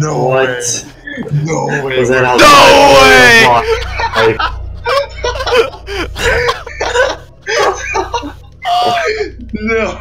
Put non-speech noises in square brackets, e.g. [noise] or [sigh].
No What? way. No way. Was that No way! Like, [laughs] [laughs] No.